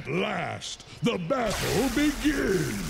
At last, the battle begins!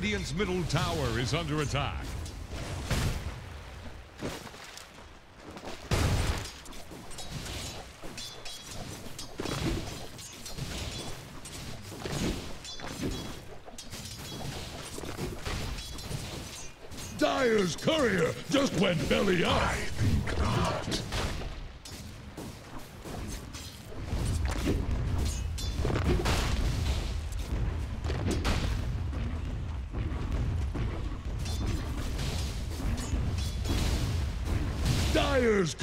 Radiant's middle tower is under attack. Dire's courier just went belly up.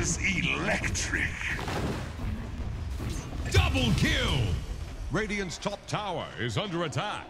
Atmosphere's electric. Double kill! Radiant's top tower is under attack.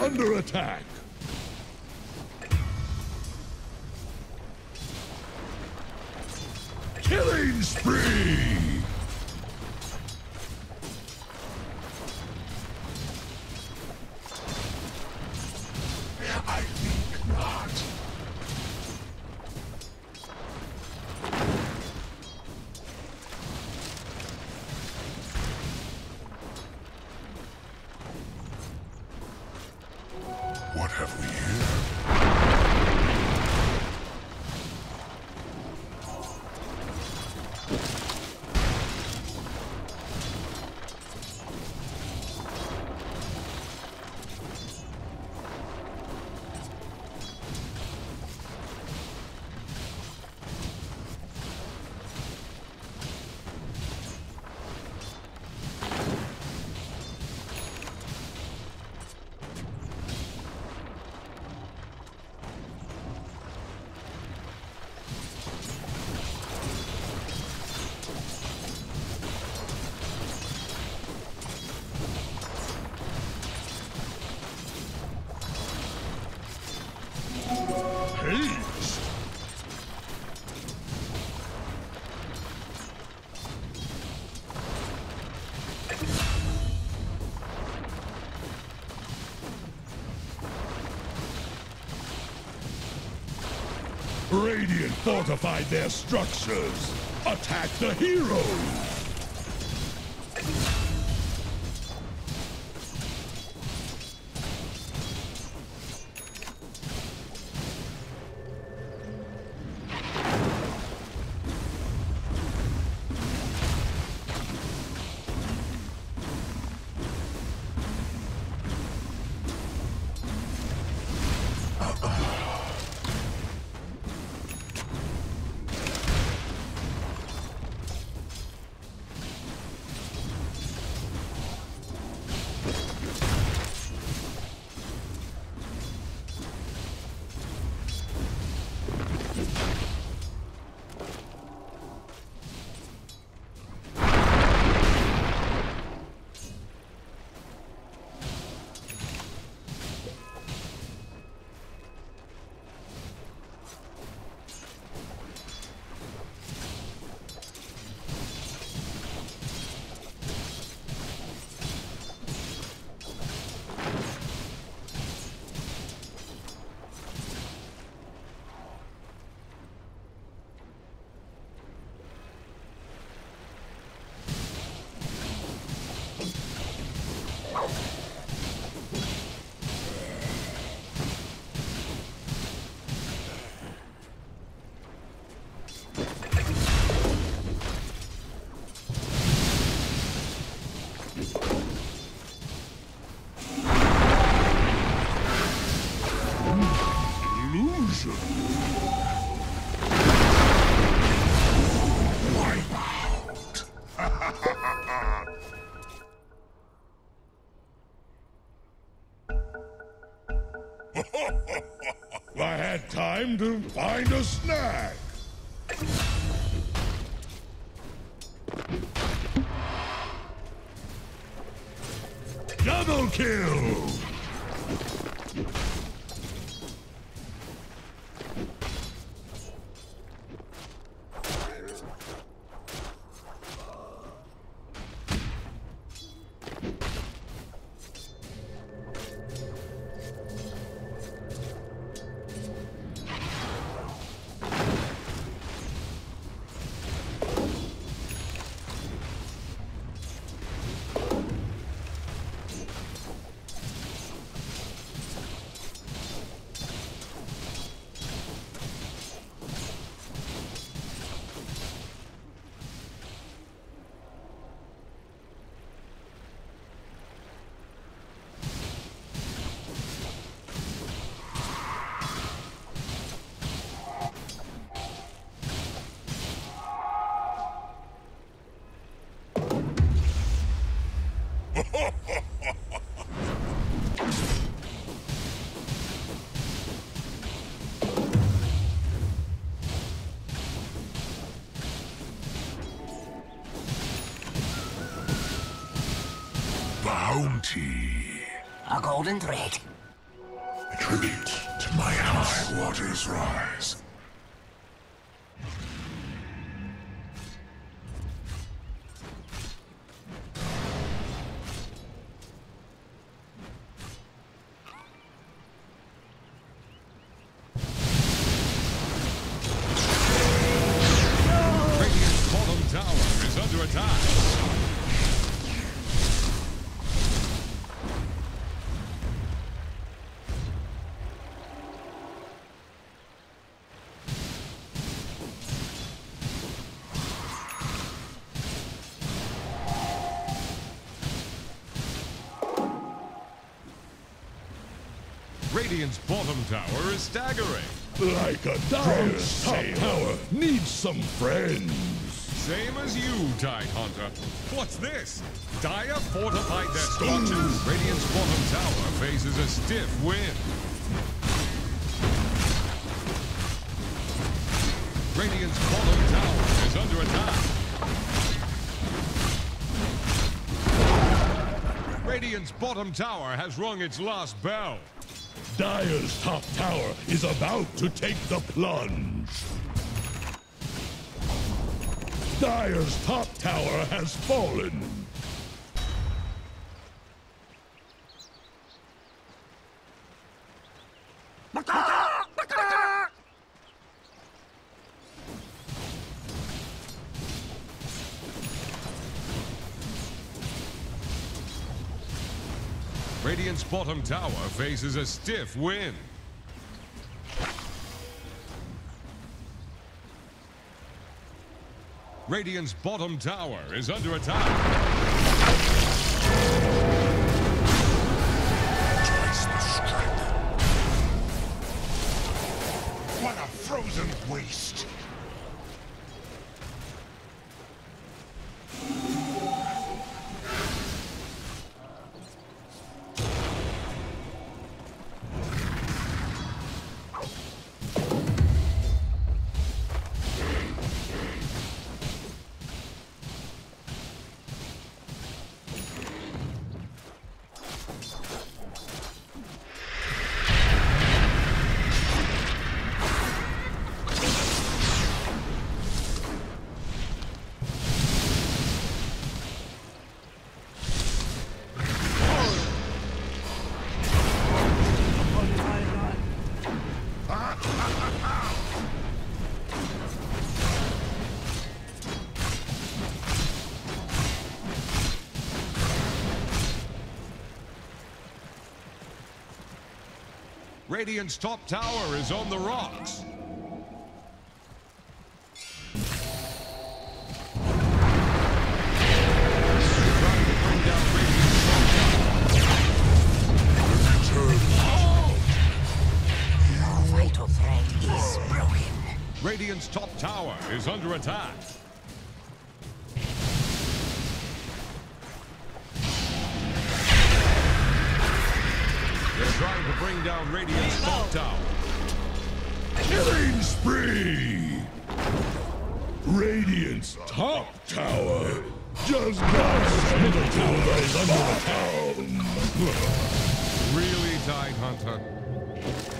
Under attack. Radiant fortified their structures. Attack the heroes! Time to find a A golden thread. Tower is staggering. Like a Dire's top tower needs some friends. Same as you, Tidehunter. What's this? Dire fortified their structures. Radiant's bottom tower faces a stiff wind. Radiant's bottom tower is under attack. Radiant's bottom tower has rung its last bell. Dire's top tower is about to take the plunge. Dire's top tower has fallen. Radiant's bottom tower faces a stiff wind. Radiant's bottom tower is under attack. What a frozen waste. Radiant's top tower is on the rocks. Trying to bring down Radiant's top Vital thread is broken. Radiant's top tower is under attack. Trying to bring down Radiant's top tower. Killing spree! Radiant's top tower just got middle tower is under attack. Really, Tidehunter?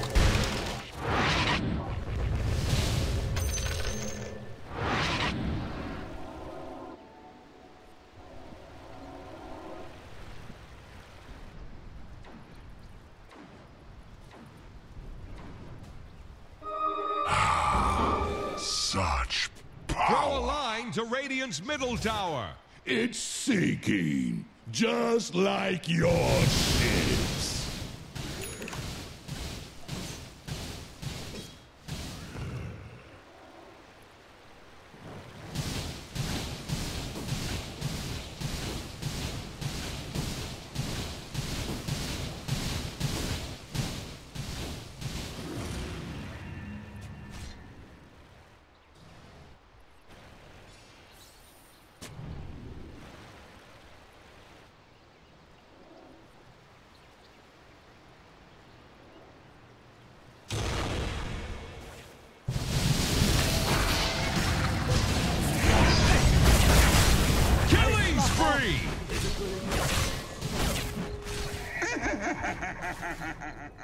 Middle tower. It's sinking, just like your ships.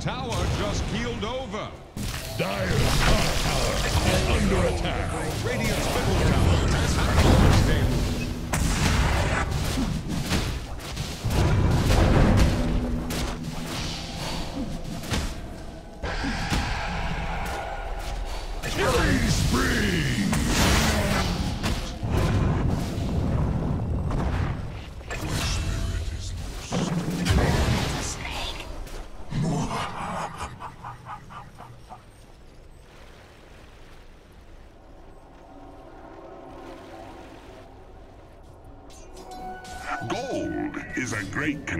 Tower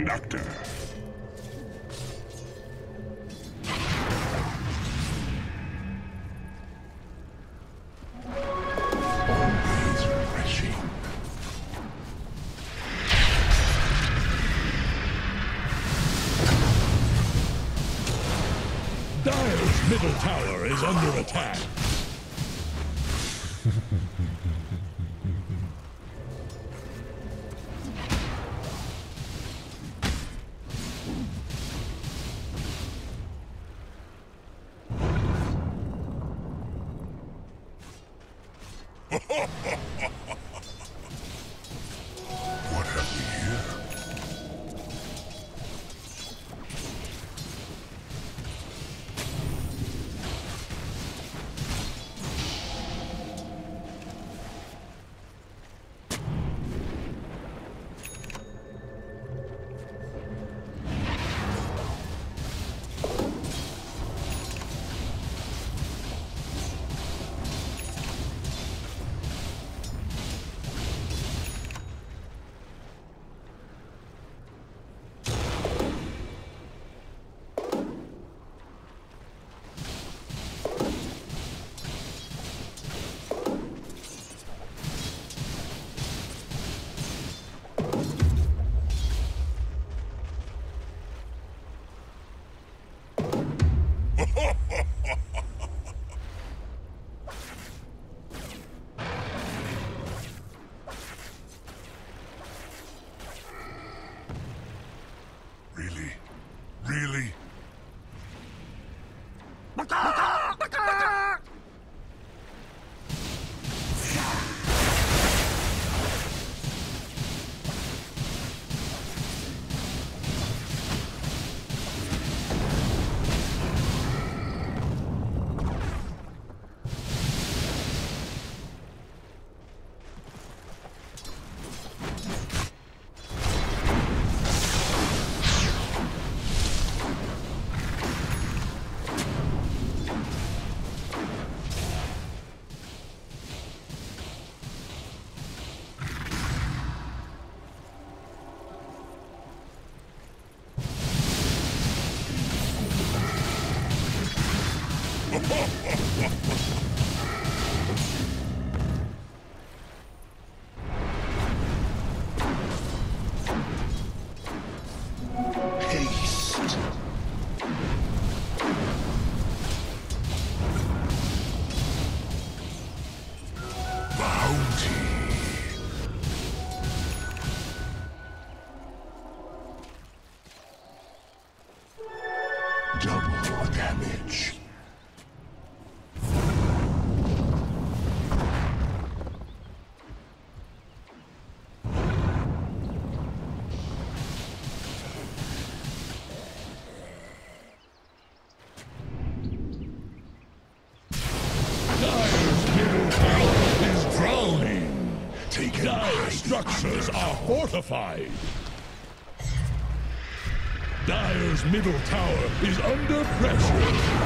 conductor. fortified. Dire's middle tower is under pressure.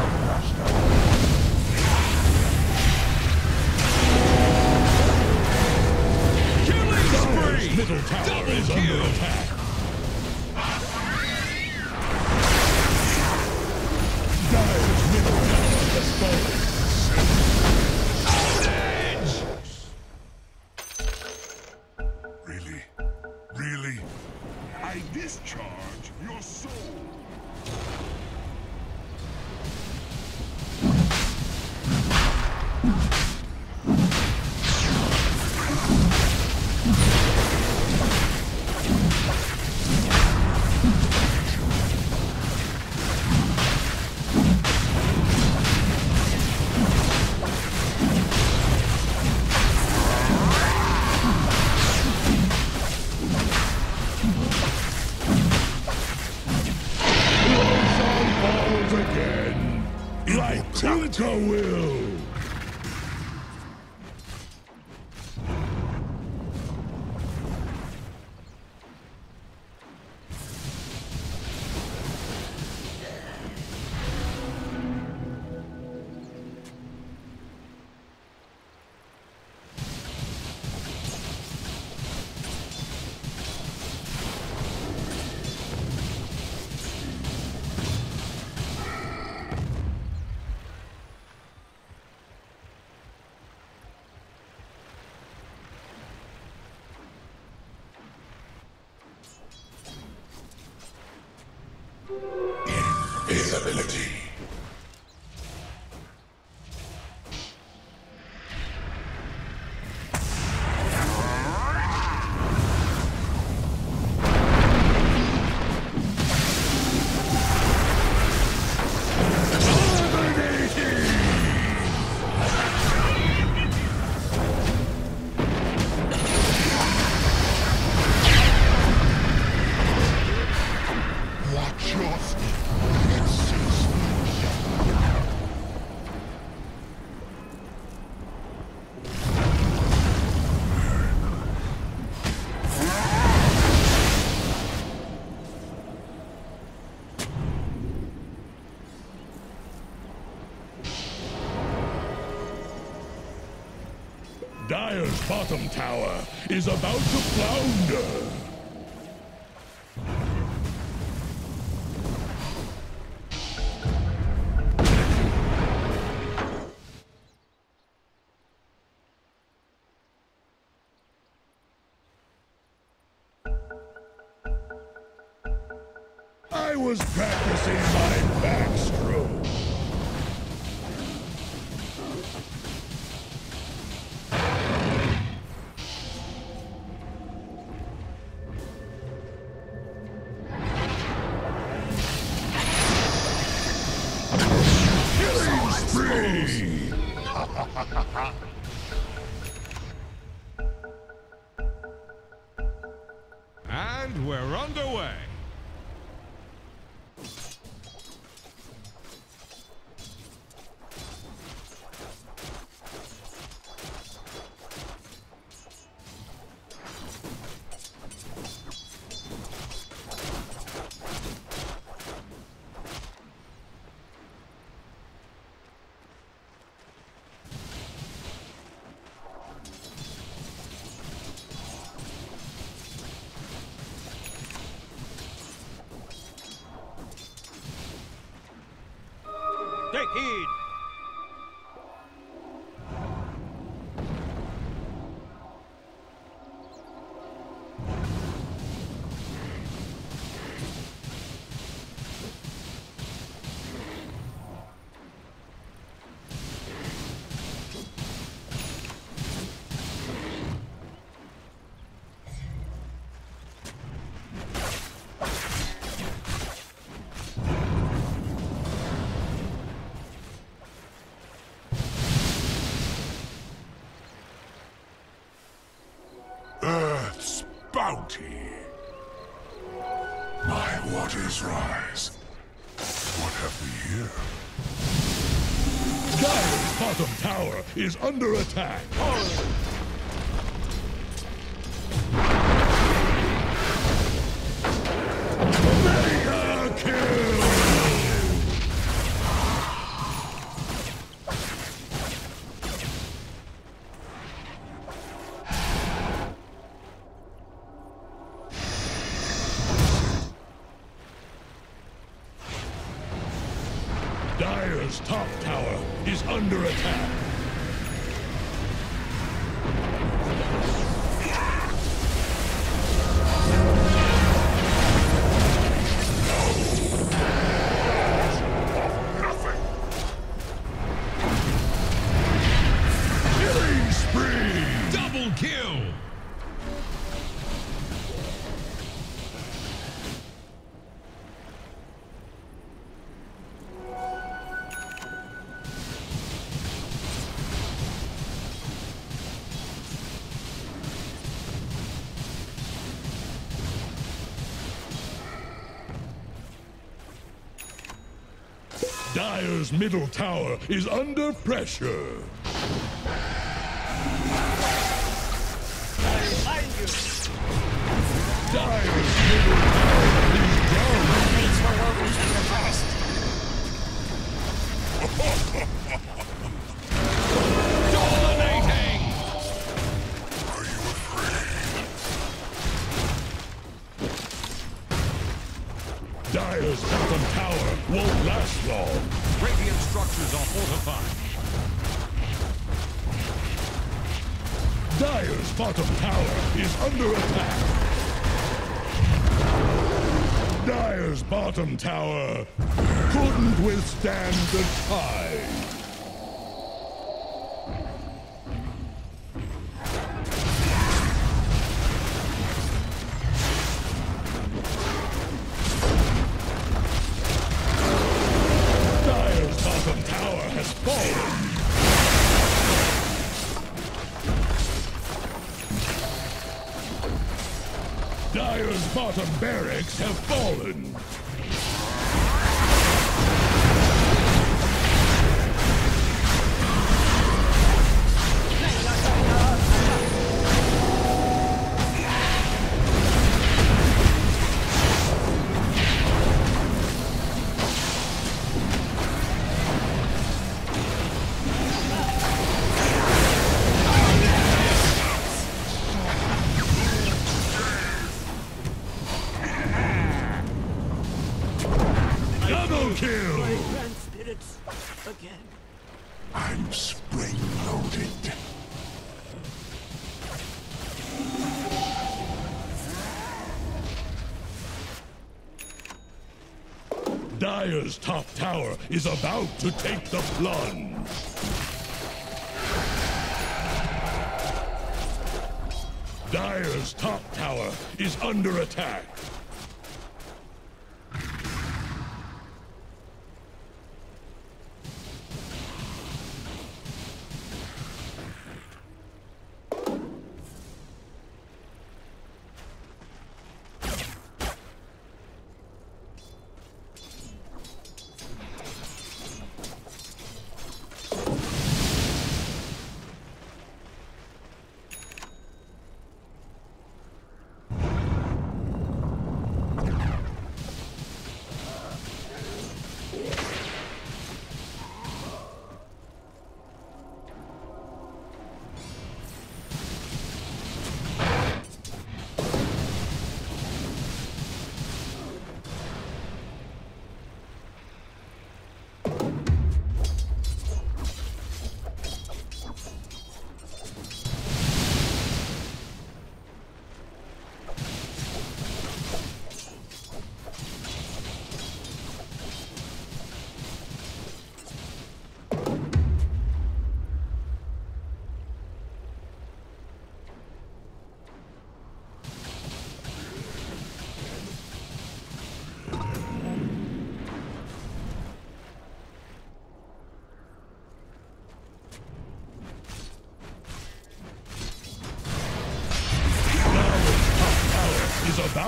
bottom tower is about to flounder. heed. is under attack. Mega kill! Dire's top tower is under attack. Middle tower is under pressure. Tower couldn't withstand the tide. Dire's bottom tower has fallen. Dire's bottom barracks have fallen. Is about to take the plunge. Dire's top tower is under attack.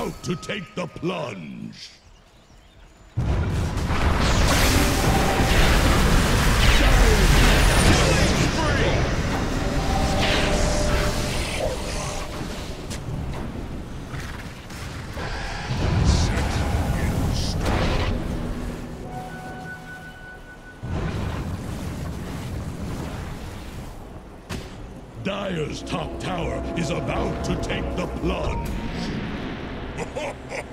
About to take the plunge. Dire's top tower is about to take the plunge. Have we here?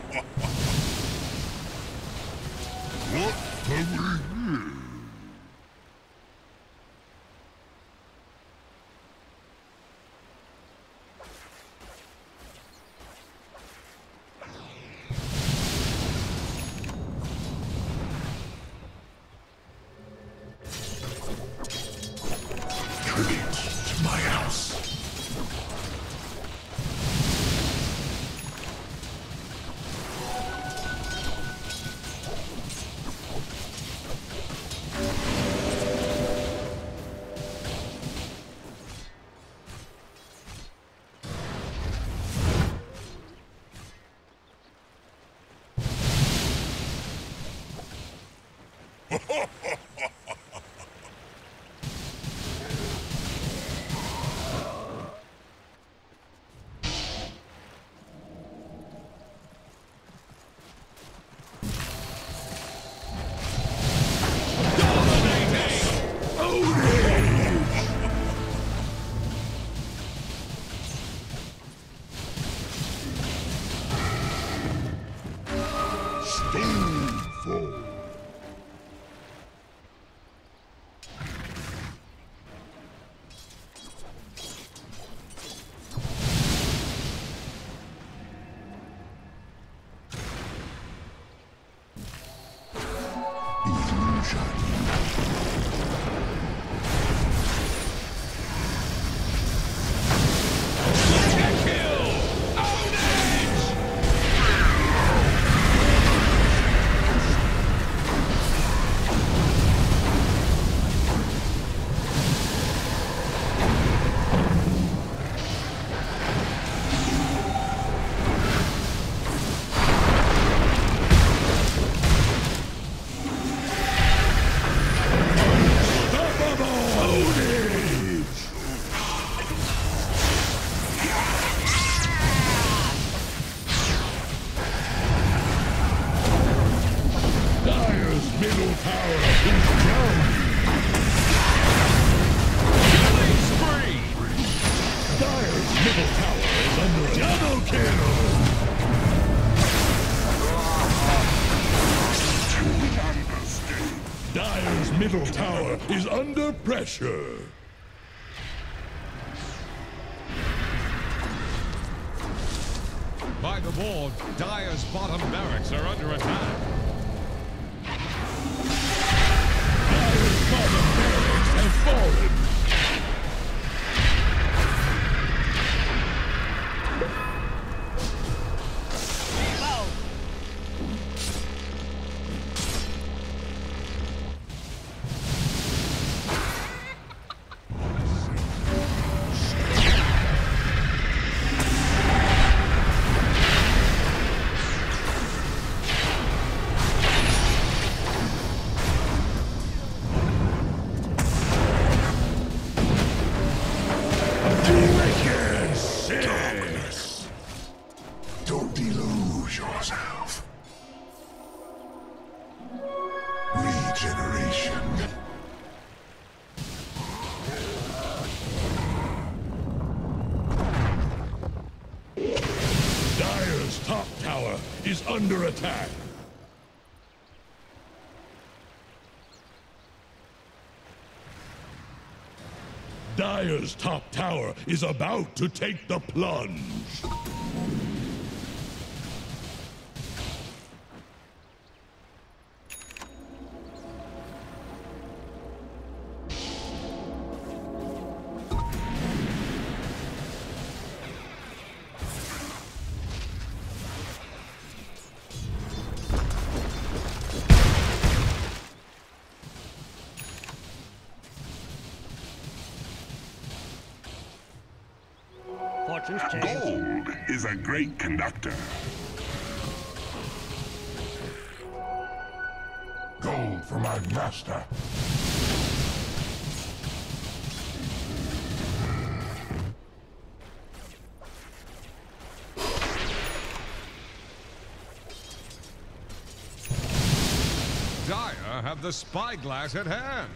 Stonefall. Middle tower is under pressure. Under attack. Dire's top tower is about to take the plunge. Gold is a great conductor. Gold for my master. Dire have the spyglass at hand.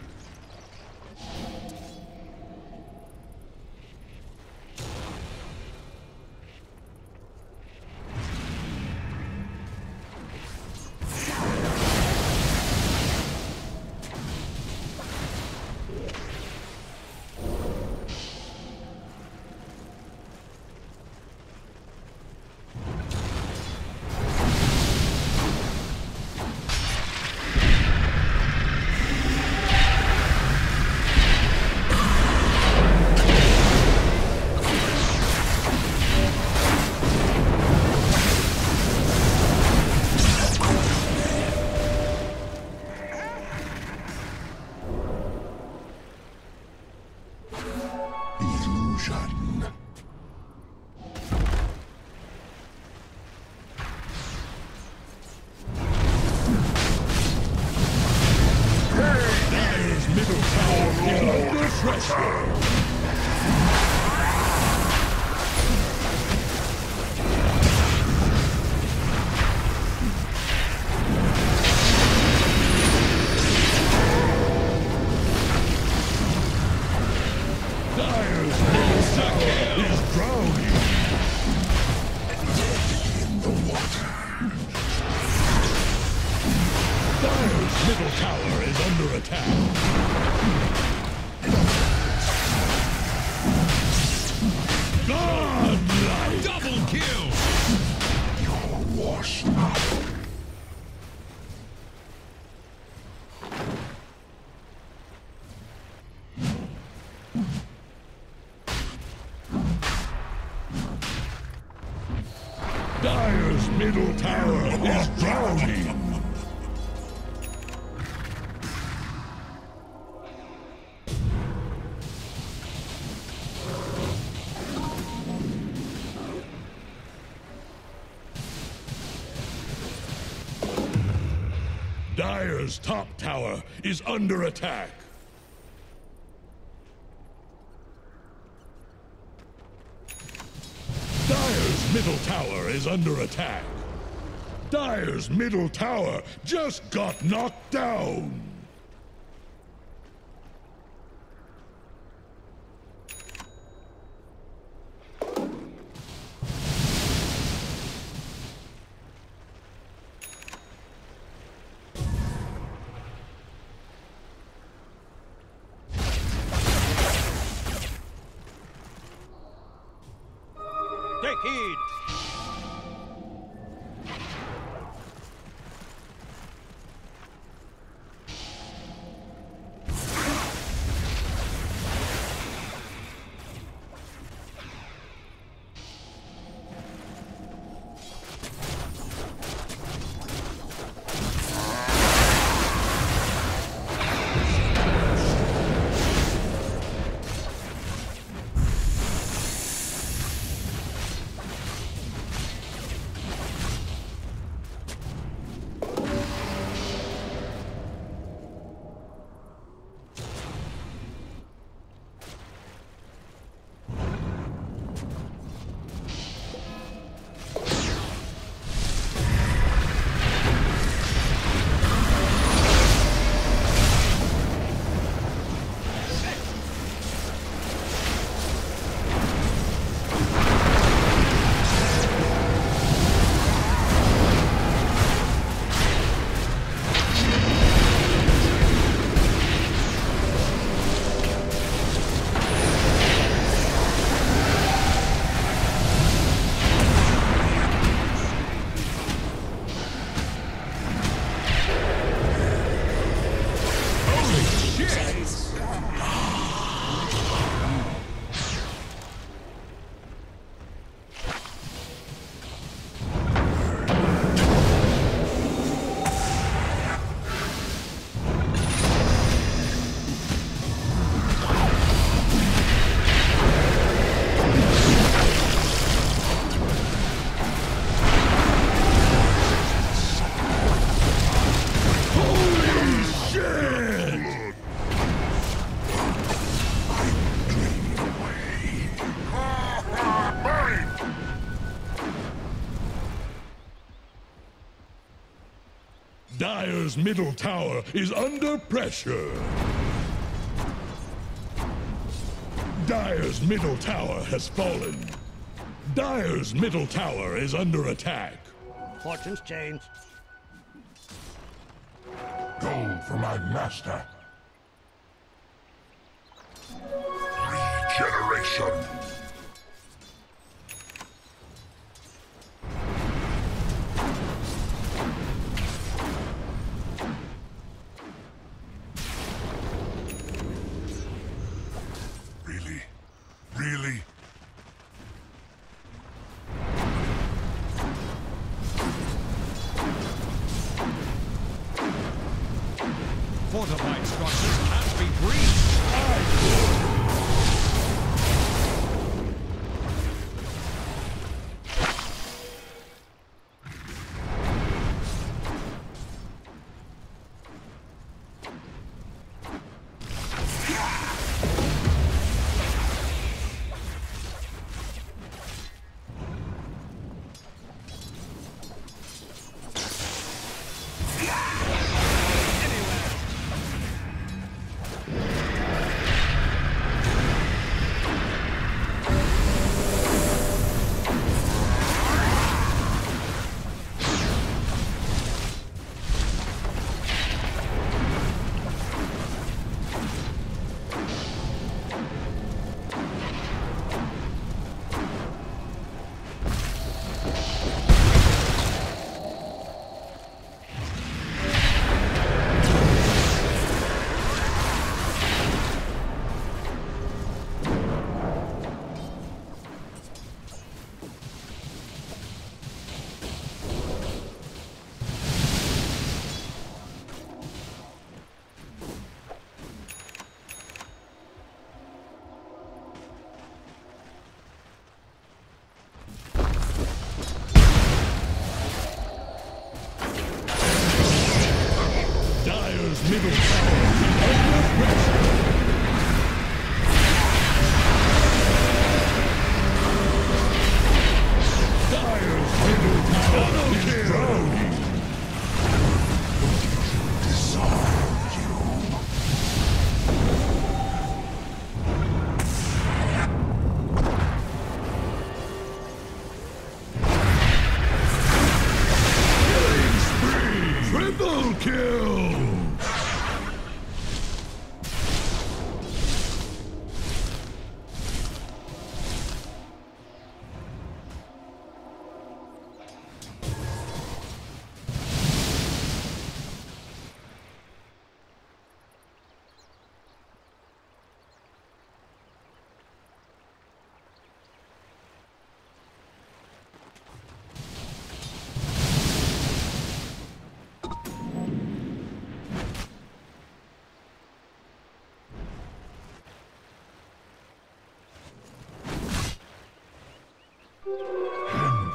Top tower is under attack. Dire's middle tower is under attack. Dire's middle tower just got knocked down. Take heed. Dire's middle tower is under pressure. Dire's middle tower has fallen. Dire's middle tower is under attack. Fortunes change. Gold for my master. Regeneration. Fortified structures can't be breached.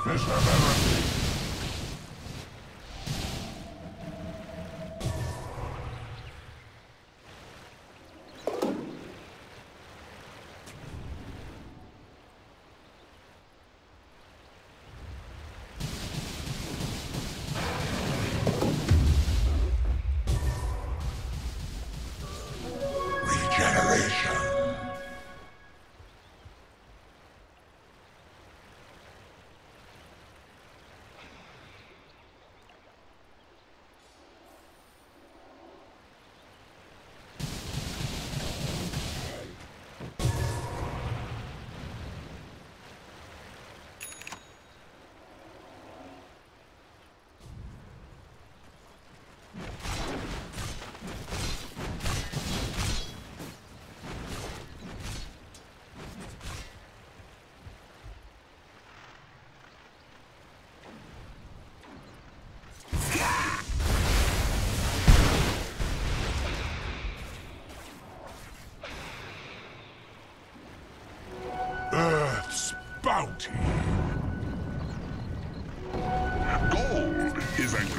Invisibility. Regeneration.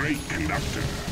Great conductor.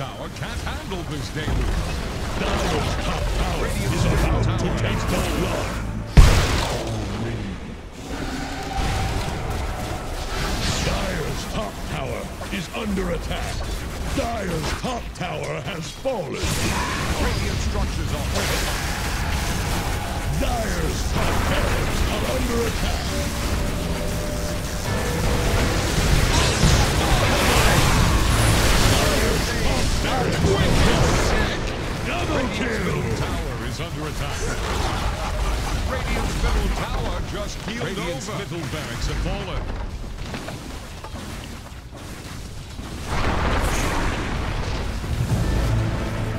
Tower can't handle this deluge. Dire's top tower is about to take the flood. Dire's top tower is under attack. Dire's top tower has fallen. Radiant structures are fortified. Dire's top barracks are under attack. Is under attack. Radiant's middle tower just healed Radiant's over. middle barracks have fallen.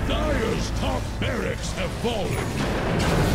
Dire's top barracks have fallen.